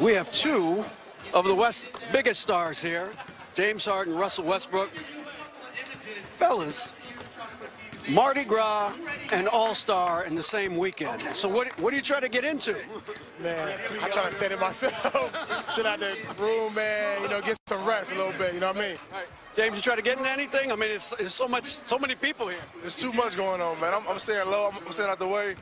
We have two of the West biggest stars here, James Harden, and Russell Westbrook. Fellas, Mardi Gras and All-Star in the same weekend. So what, what do you try to get into? Man, I try to stay to myself, chill out the room, man, you know, get some rest a little bit, you know what I mean? James, you try to get into anything? I mean, it's, it's so much, so many people here. There's too much going on, man. I'm, I'm staying low. I'm, I'm staying out the way.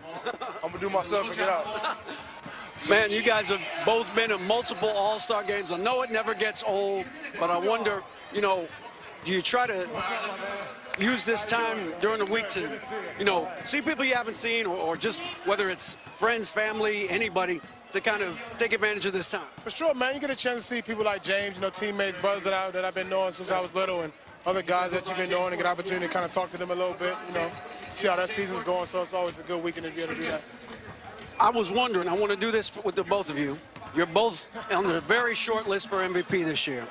I'm gonna do my stuff and get out. Man, you guys have both been in multiple All-Star games. I know it never gets old, but I wonder, you know, do you try to use this time during the week to, you know, see people you haven't seen or, or just whether it's friends, family, anybody, to kind of take advantage of this time? For sure, man, you get a chance to see people like James, you know, teammates, brothers that, I, that I've been knowing since I was little and other guys that you've been knowing and get an opportunity to kind of talk to them a little bit, you know, see how that season's going. So it's always a good weekend to be able to do that. I was wondering, I want to do this with the both of you. You're both on the very short list for MVP this year.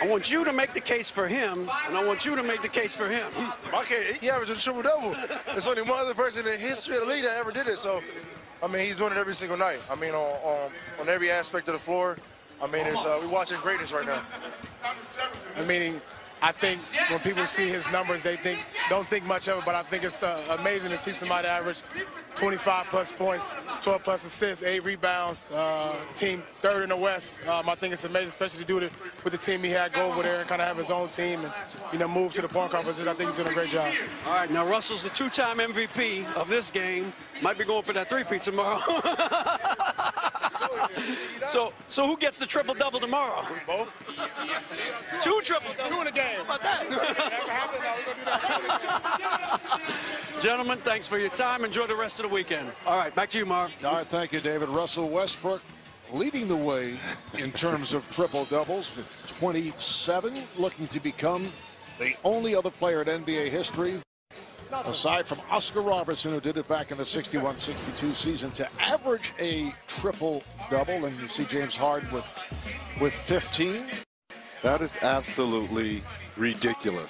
I want you to make the case for him, and I want you to make the case for him. Okay, he averaged a triple double. There's only one other person in history of the league that ever did it. So, I mean, he's doing it every single night. I mean, on on, on every aspect of the floor. I mean, it's uh, we're watching greatness right now. I mean, I think when people see his numbers, they think don't think much of it, but I think it's uh, amazing to see somebody average 25 plus points, 12 plus assists, eight rebounds, uh, team third in the West. Um, I think it's amazing, especially to do it with the team he had go over there and kind of have his own team and you know move to the point conferences. I think he's doing a great job. All right, now Russell's the two-time MVP of this game. Might be going for that three-peat tomorrow. so, so who gets the triple double tomorrow? Both. Two triple double. Two in a game. How about that? Gentlemen, thanks for your time. Enjoy the rest of the weekend. All right, back to you, Marv. All right, thank you, David. Russell Westbrook leading the way in terms of triple doubles with 27, looking to become the only other player in NBA history, aside from Oscar Robertson, who did it back in the 61-62 season, to average a triple double. And you see James Harden with with 15. That is absolutely ridiculous.